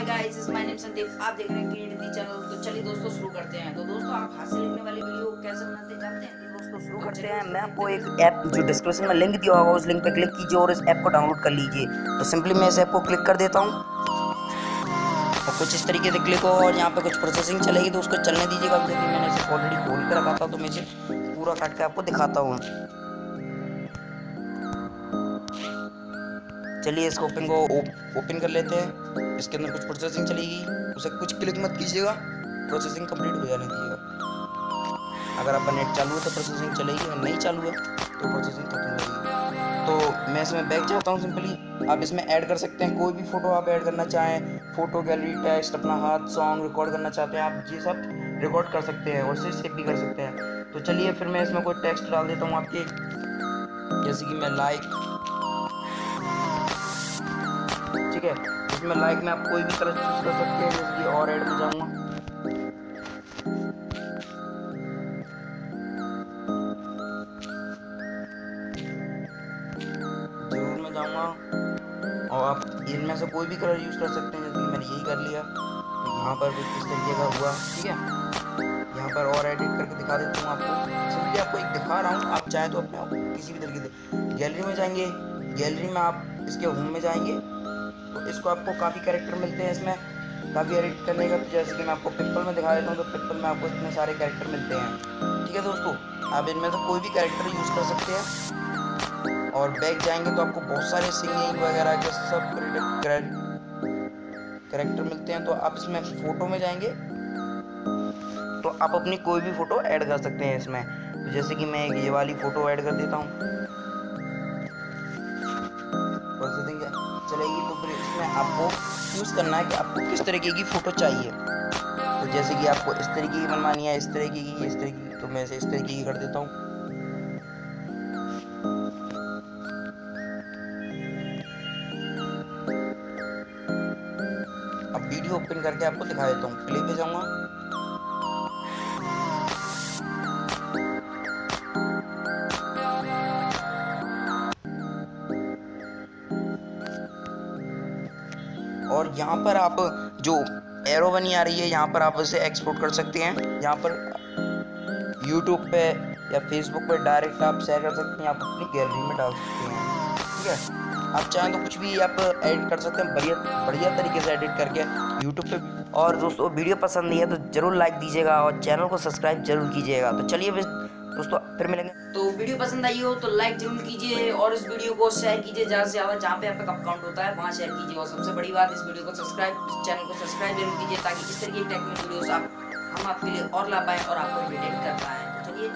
Hi guys is my name Sandeep आप देख रहे हैं क्रिएटिविटी चैनल तो चलिए दोस्तों शुरू करते हैं। तो दोस्तों आप हाथ से लिखने वाली वीडियो कैसे बनाते हैं जानते हैं? दोस्तों शुरू करते हैं मैं आपको एक ऐप जो डिस्क्रिप्शन में लिंक दिया होगा उस लिंक पे क्लिक कीजिए और इस ऐप को डाउनलोड कर लीजिए। तो सिंपली मैं इस ऐप को क्लिक कर देता हूँ। और कुछ इस तरीके से क्लिक होगा और यहाँ पे कुछ प्रोसेसिंग चलेगी तो उसको चलने दीजिएगा क्योंकि मैंने इसे ऑलरेडी खोल के रखा था तो मैं इसे पूरा काट के आपको दिखाता हूँ। चलिए इसको ओपन को ओपन कर लेते हैं। इसके अंदर कुछ प्रोसेसिंग चलेगी। उसे कुछ क्लिक मत कीजिएगा। प्रोसेसिंग कंप्लीट हो जाने दीजिएगा। अगर आपका नेट चालू है तो प्रोसेसिंग चलेगी, अगर नहीं चालू है तो प्रोसेसिंग खत्म हो जाएगी। तो मैं इसमें बैक जाता हूँ सिंपली आप इसमें ऐड कर सकते हैं। कोई भी फ़ोटो आप ऐड करना चाहें फ़ोटो गैलरी टेक्स्ट अपना हाथ सॉन्ग रिकॉर्ड करना चाहते हैं, आप ये सब रिकॉर्ड कर सकते हैं और इसे सेव भी कर सकते हैं। तो चलिए फिर मैं इसमें कोई टेक्स्ट डाल देता हूँ आपके। जैसे कि मैं लाइक ठीक है? इसमें लाइक में आप कोई भी कलर चूज़ कर सकते हैं जैसे कि और ऐड में जाऊँगा। ज़रूर में जाऊँगा। और आप इनमें से कोई भी कलर यूज़ कर सकते हैं, जैसे कि मैंने यही कर लिया। तो यहाँ पर भी किस तरीके का हुआ, ठीक है? यहाँ पर और एडिट करके दिखा देता हूँ आपको। सिंपली आपको एक दिखा रहा हूँ, आप चाहे तो अपने किसी भी तरीके से। गैलरी में जाएँगे गैलरी में आप इसके होम में जाएँगे। इसको आपको काफ़ी कैरेक्टर मिलते हैं इसमें। काफ़ी एडिट करने का, जैसे कि मैं आपको पिपल में दिखा देता हूँ तो पिपल में आपको इतने सारे कैरेक्टर मिलते हैं। ठीक है दोस्तों? आप इनमें से तो कोई भी कैरेक्टर यूज़ कर सकते हैं। और बैक जाएँगे तो आपको बहुत सारे सिंगिंग वगैरह के सब कैरेक्टर मिलते हैं। तो आप इसमें फ़ोटो में जाएँगे तो आप अपनी कोई भी फ़ोटो ऐड कर सकते हैं इसमें। जैसे कि मैं ये वाली फ़ोटो ऐड कर देता हूँ। चलेगी तो फिर इसमें आपको चूज़ करना है कि आपको किस तरीके की फ़ोटो चाहिए। तो जैसे कि आपको इस तरीके की बनवानी है, इस तरीके की, इस तरीके की तो मैं इसे इस तरीके की कर देता हूँ। अब वीडियो ओपन करके आपको दिखा देता हूँ। प्ले पे जाऊँगा। और यहाँ पर आप जो एरो बनी आ रही है, यहाँ पर आप उसे एक्सपोर्ट कर सकते हैं। यहाँ पर यूट्यूब पे या फेसबुक पे डायरेक्ट आप शेयर कर सकते हैं, आप अपनी गैलरी में डाल सकते हैं। ठीक है? आप चाहें तो कुछ भी आप एडिट कर सकते हैं, बढ़िया बढ़िया तरीके से एडिट करके यूट्यूब पे। और दोस्तों, वीडियो पसंद नहीं है तो ज़रूर लाइक दीजिएगा और चैनल को सब्सक्राइब ज़रूर कीजिएगा। तो चलिए दोस्तों, फिर मिलेंगे। तो वीडियो पसंद आई हो तो लाइक ज़रूर कीजिए और इस वीडियो को शेयर कीजिए ज़्यादा से ज़्यादा जहाँ पे आपका अकाउंट होता है, वहाँ शेयर कीजिए। और सबसे बड़ी बात, इस वीडियो को सब्सक्राइब चैनल को सब्सक्राइब ज़रूर कीजिए ताकि इस तरीके की टेक्निक वीडियोस आप हम आपके लिए और ला पाए और आपको एंटरटेन कर पाएँ। तो चलिए